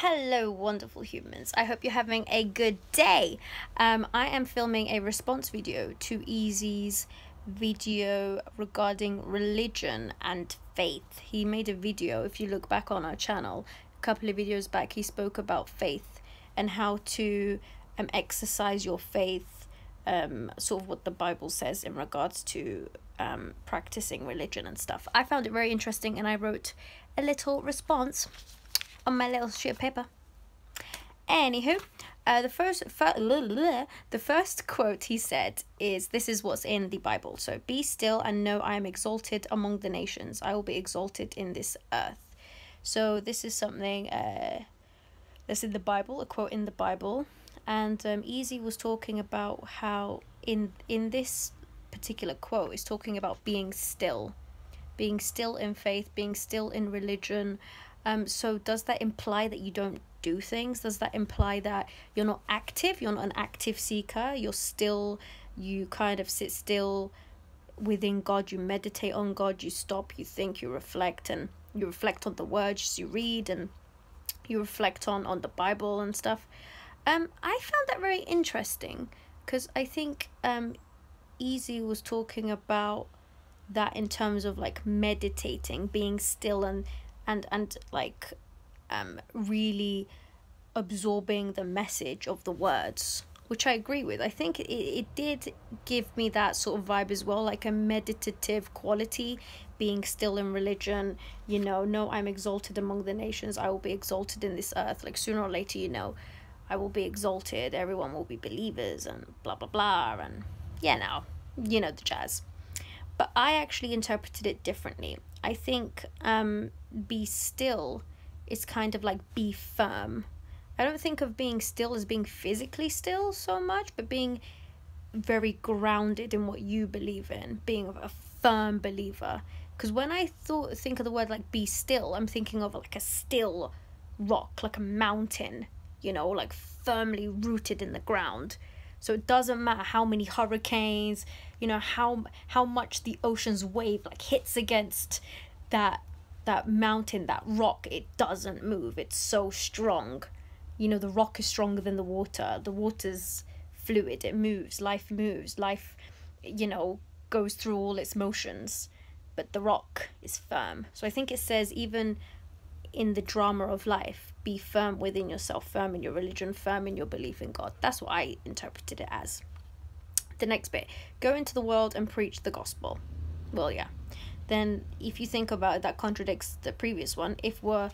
Hello, wonderful humans. I hope you're having a good day. Um, I am filming a response video to E.Z.'s video regarding religion and faith. He made a video, if you look back on our channel, a couple of videos back, he spoke about faith and how to um, exercise your faith, um, sort of what the Bible says in regards to um, practicing religion and stuff. I found it very interesting and I wrote a little response on my little sheet of paper. Anywho, uh, the first the first quote he said is, "This is what's in the Bible. So be still and know I am exalted among the nations. I will be exalted in this earth." So this is something uh, that's in the Bible, a quote in the Bible, and um, E.Z. was talking about how in in this particular quote is talking about being still, being still in faith, being still in religion, um, so does that imply that you don't do things? Does that imply that you're not active? You're not an active seeker. You're still, you kind of sit still within God. You meditate on God. You stop. You think. You reflect, and you reflect on the words you read, and you reflect on on the Bible and stuff. Um, I found that very interesting because I think um, E.Z. was talking about that in terms of like meditating, being still, and and and like um really absorbing the message of the words which I agree with. I think it, it did give me that sort of vibe as well, like a meditative quality, being still in religion, you know, no, I'm exalted among the nations, I will be exalted in this earth. Like sooner or later, you know, I will be exalted, everyone will be believers, and blah, blah, blah. And yeah, now, you know the jazz. But I actually interpreted it differently. I think um, be still is kind of like be firm. I don't think of being still as being physically still so much, but being very grounded in what you believe in, being a firm believer. Because when I thought think of the word like be still, I'm thinking of like a still rock, like a mountain, you know, like firmly rooted in the ground. So it doesn't matter how many hurricanes, you know, how how much the ocean's wave like hits against that that mountain, that rock, it doesn't move. It's so strong. You know, the rock is stronger than the water. The water's fluid, it moves, life moves, life, you know, goes through all its motions. But the rock is firm. So I think it says, even in the drama of life, be firm within yourself, firm in your religion, firm in your belief in God. That's what I interpreted it as. The next bit go into the world and preach the gospel. Well, yeah. Then, if you think about it, that contradicts the previous one. If we're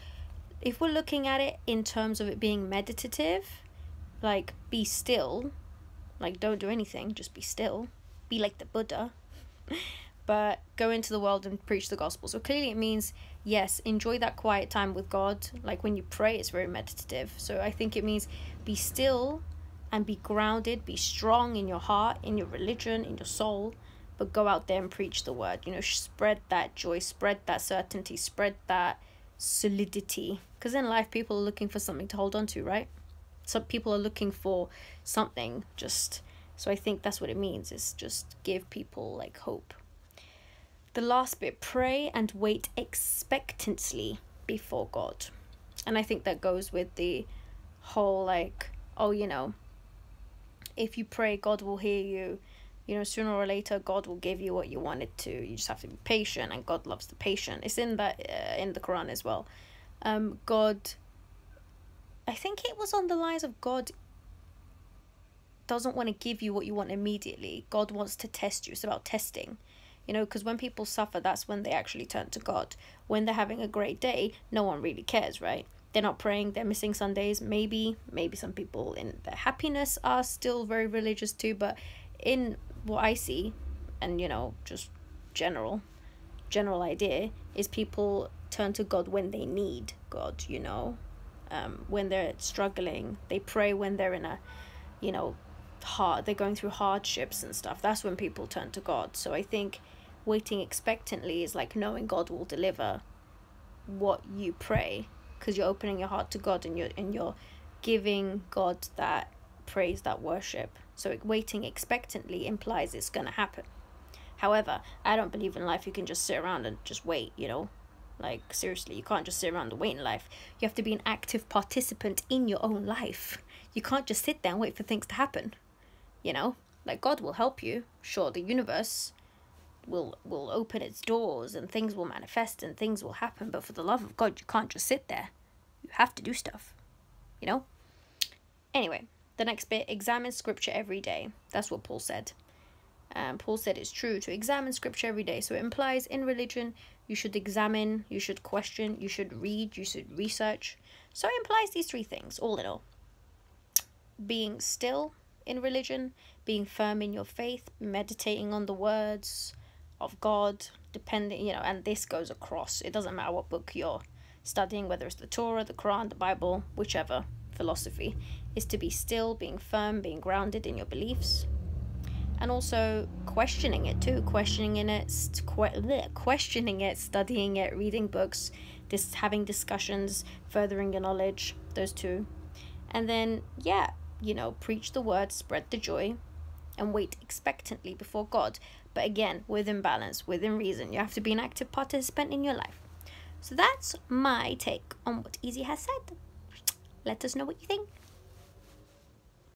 if we're looking at it in terms of it being meditative, like be still, like don't do anything, just be still, be like the Buddha. but go into the world and preach the gospel. So clearly it means yes, enjoy that quiet time with God. Like when you pray, it's very meditative. So I think it means be still and be grounded, be strong in your heart, in your religion, in your soul, but go out there and preach the word. You know, spread that joy, spread that certainty, spread that solidity. Because in life, people are looking for something to hold on to, right? Some people are looking for something just. So I think that's what it means is just give people like hope. The last bit pray and wait expectantly before God. And I think that goes with the whole like, oh, you know, if you pray, God will hear you. You know, sooner or later, God will give you what you wanted to. You just have to be patient, and God loves the patient. It's in that uh, in the Quran as well. Um, God. I think it was on the lines of God doesn't want to give you what you want immediately. God wants to test you. It's about testing. You know, because when people suffer, that's when they actually turn to God. When they're having a great day, no one really cares, right? They're not praying, they're missing Sundays. Maybe, maybe some people in their happiness are still very religious too, but in what I see, and you know, just general, general idea, is people turn to God when they need God, you know, um, when they're struggling. They pray when they're in a, you know, hard, they're going through hardships and stuff. That's when people turn to God. So I think waiting expectantly is like knowing God will deliver what you pray because you're opening your heart to God and you're and you're giving God that praise, that worship. So waiting expectantly implies it's gonna happen. However, I don't believe in life you can just sit around and just wait, you know? Like, seriously, you can't just sit around and wait in life. You have to be an active participant in your own life. You can't just sit there and wait for things to happen. You know? Like, God will help you. Sure, the universe will will open its doors and things will manifest and things will happen but for the love of god you can't just sit there you have to do stuff you know anyway the next bit examine scripture every day. That's what paul said. Um, paul said it's true to examine scripture every day. So it implies in religion you should examine you should question you should read you should research. So it implies these three things all in all. Being still in religion being firm in your faith meditating on the words of God, depending, you know, and this goes across. It doesn't matter what book you're studying, whether it's the Torah, the Quran, the Bible, whichever philosophy, is to be still, being firm, being grounded in your beliefs. And also questioning it too, questioning in it, questioning it, studying it, reading books, just having discussions, furthering your knowledge, those two. And then, yeah, you know, preach the word, spread the joy, and wait expectantly before God. But again, within balance, within reason. You have to be an active participant in your life. So that's my take on what E.Z. has said. Let us know what you think.